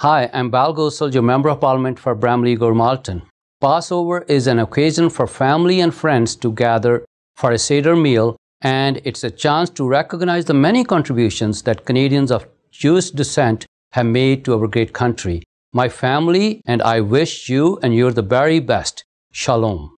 Hi, I'm Bal Gosal, your Member of Parliament for Bramley Gormalton. Passover is an occasion for family and friends to gather for a Seder meal, and it's a chance to recognize the many contributions that Canadians of Jewish descent have made to our great country. My family and I wish you and your the very best. Shalom.